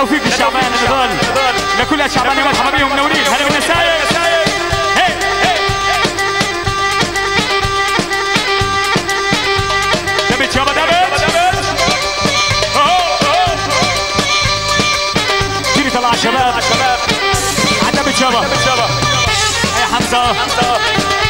لتوفيق الشعبان نضال لكل الشعبان مرحبا بهم منورين هلا دبت يابا دبت جيني طلع شباب عدبت يابا يا حمزة. يا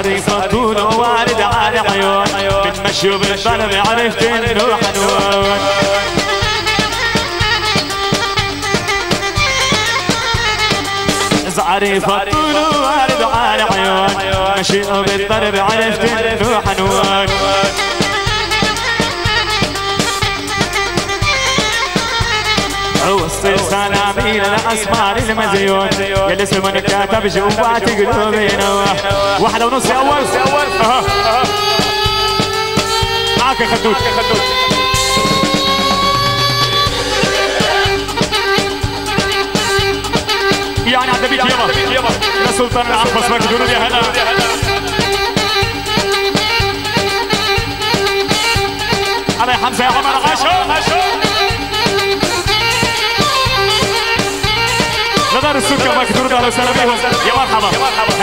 زهري فطول وارد على عيون. بتمشي وبالضرب عرفت إنه حنون. زهري فطول وارد على عيون. مشي وبالضرب عرفت إنه حنون. وسط سلامي للاسمار المزيون. يلي اسم كاتب جوات قلوبنا واحدة ونص أول. أها. معك يا خدود. يعني عدى بيك يابا. يا سلطان العنفص مكدون يا هلا. يا حمزة يا عمر عاشور نظر السكر ما كتور أهلا وسهلا بيهم يا مرحبا.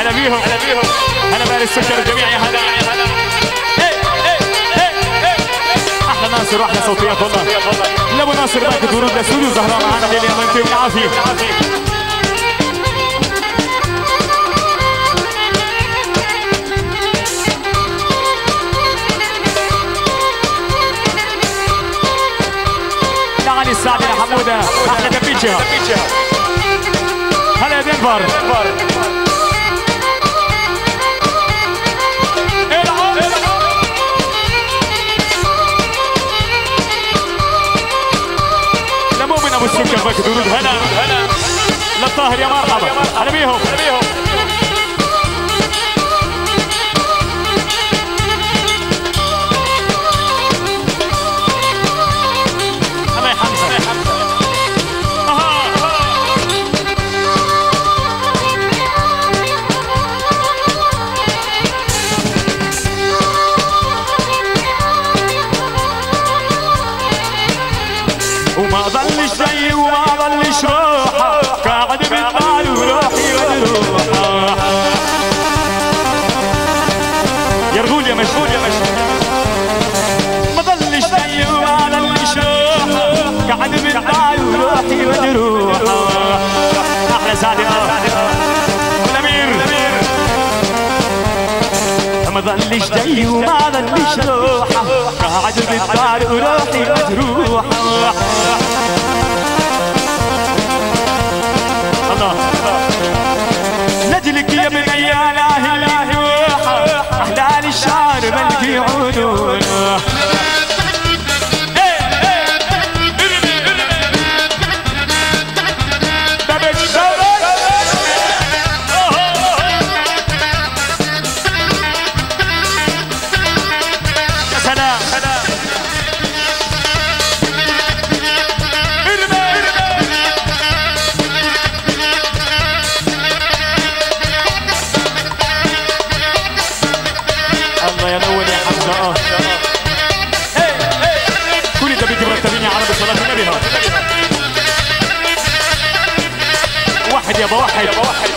هلا بيهم. هلا بأهل السكر الجميع يا هلا. أحلى ناصر واحلى صوتيات والله. لابو ناصر باكت ورود لسوري وزهراء معانا ليلي الله يمتعهم العافية. تعالي السعد حموده أحلى دبيتشها لمؤمن أبو ورود هلا هلا للطاهر يا مرحبا. هلا بيهم بيهم. وما ظلش زي وما ظلش روحه قاعد بالبال وروحي ودروحه يا رجول يا مشغول يا مشغول ما ظلش زي وما ظلش روحه قاعد بالبال وروحي ودروحه أحلى سعد ما ظلش جاي وما ظلش روحه قاعد بالدار وروحي مجروحه الشعر واحد يا واحد.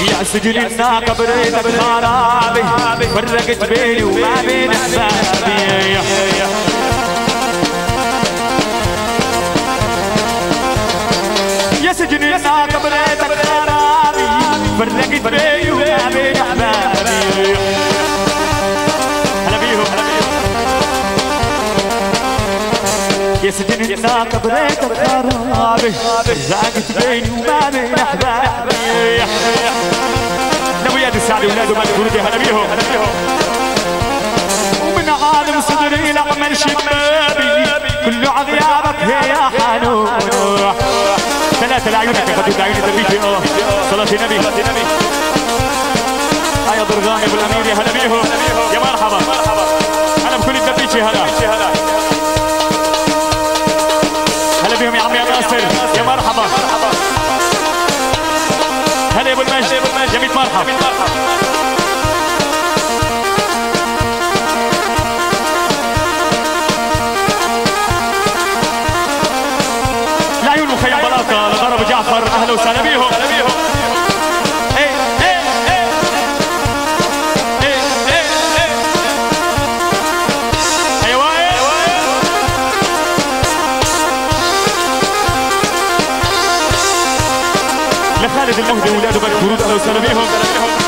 واحد سجن الناقة بريدة خرابي فرقت بيني وما بين حسابي يا سجن الناقة بريدك خرابي فرقت بيني وما بين أحبابي. هلا بيهم. هلا بيهم يا سجن الناقة بريدك خرابي زاقت بيني وما بين احبابي نبيات السعد ولاده ما تقولوا هلا بيهم. ومن عالم صدري لعمل شبابي كله عغيابك يا حنون. ثلاثة لعيونك يا خدود آه صلاة النبي يا ضرغاني ابو الامير يا هلا بيهم يا مرحبا. هلا بكل الدبيتي هلا. هلا بيهم يا عمي يا ناصر. يا مرحبا. هلا يا ابو المجد. يا ميت مرحبا. لخالد المهدي وولاده بنت ورود أهلا وسهلا بيهم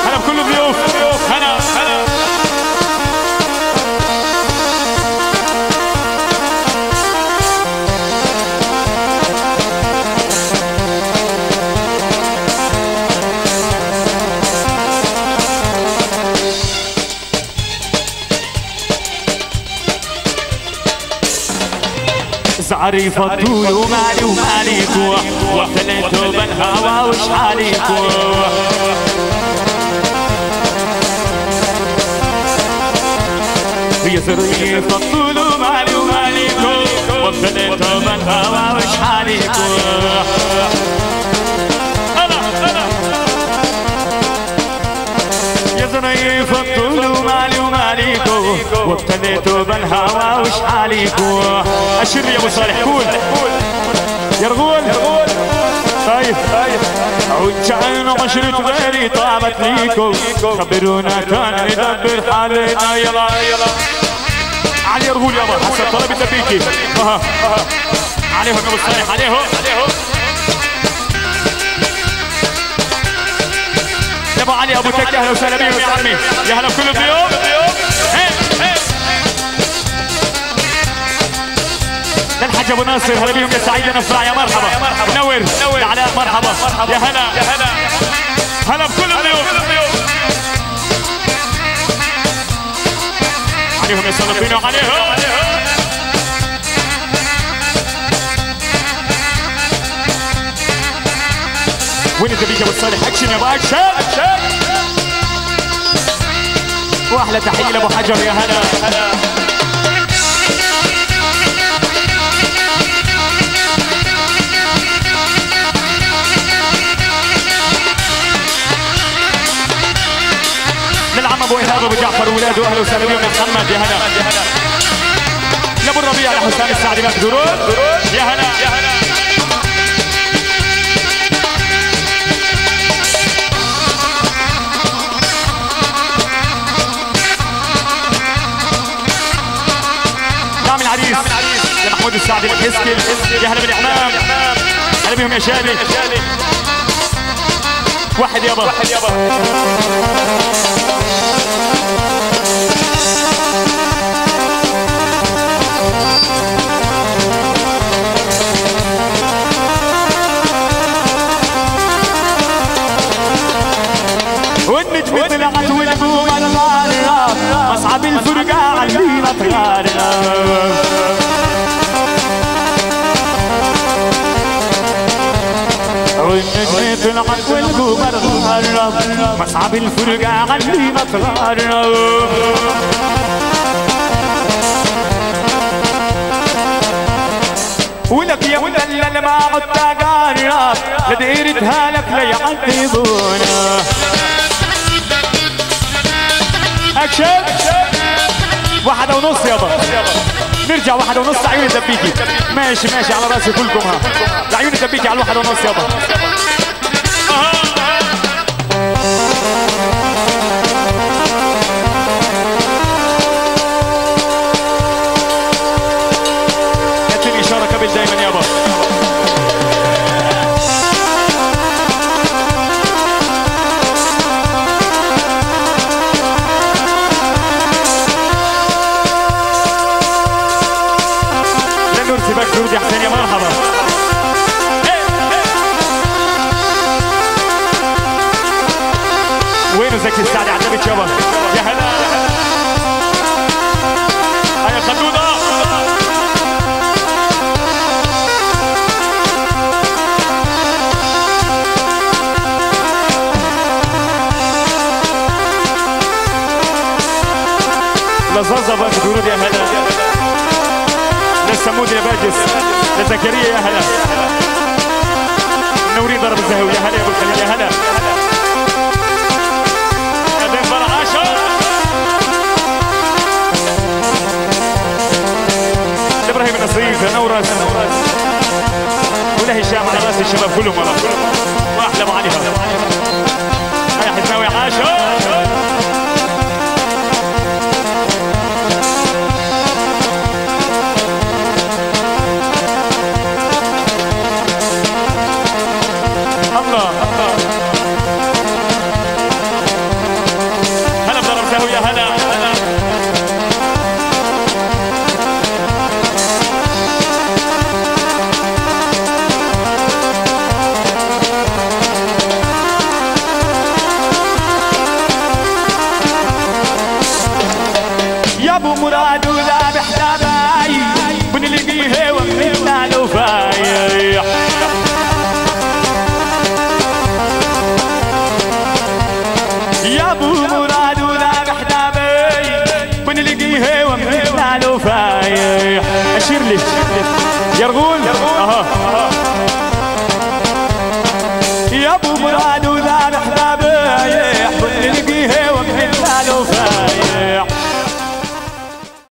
هلا بكل الضيوف. زعري فضول ومالي وماليكو وابتليتو بالهوى وش حاليكو يا زري فضول ومالي وماليكو وابتليتو بالهوى وش حاليكو وابتليتو بالهوى وش حاليكو أشر يا أبو صالح قول. يا رغول طيب. طيب وجعلنا عشرة غيري طابت ليكو خبرونا كان يدبر حالنا. يلا يلا. علي رغول يابا حسن طلب الدبيكي أها أها. عليهم يا أبو صالح عليهم. عليهم أبو علي أبو تكه أهلا وسهلا بيهم يا عمي. يا هلا بكل الضيوف. للحاج ابو ناصر هلا بيهم يا سعيد نفرع يا مرحبا. نور يا علاء مرحبا. يا هلا. يا هلا. هلا بكل الضيوف عليهم يا سلطينو عليهم. وين يا ابو صالح؟ أكشن يا ابو أكشن. وأحلى تحية لأبو حجر يا هلا هلا. ابو جعفر واولاده أهلا وسهلا يا محمد يا هلا. يا ابو الربيع يا حسام السعدي مقدورون يا هلا يا هلا. نعم العريس. يا محمود السعدي الحسكي يا هلا بالإعلام. هلا بهم يا شادي. واحد يابا واحد يابا. والنجم طلعت والبوم الغارة أصعب الفرقة علينا طيارنا والنجم طلعت والبوم الغارة أصعب الفرقة علينا طيارنا ولك يا مدلل ما عدت قارب لديرتها لك ليعذبونا. أكشن. واحدة ونص يابا. نرجع واحدة ونص عيوني دبيكي ماشي ماشي على رأسي كلكم ها. عيوني دبيكي على الواحدة ونص يابا. يا حسين يا مرحبا. وينه زكي السعدي عجبت يابا يا هلا هيا خدوده لزازة بقى في يا هلا للسمود يا باجس لزكريا يا هلا. نوري ضرب الزهو يا هلا يا أبو الخليل يا هلا. يا إبراهيم نصيف نورس ولا هشام على رأس الشباب كلهم والله. واحلى ابو علي يا حساوي عاشر بنلقيه ومثل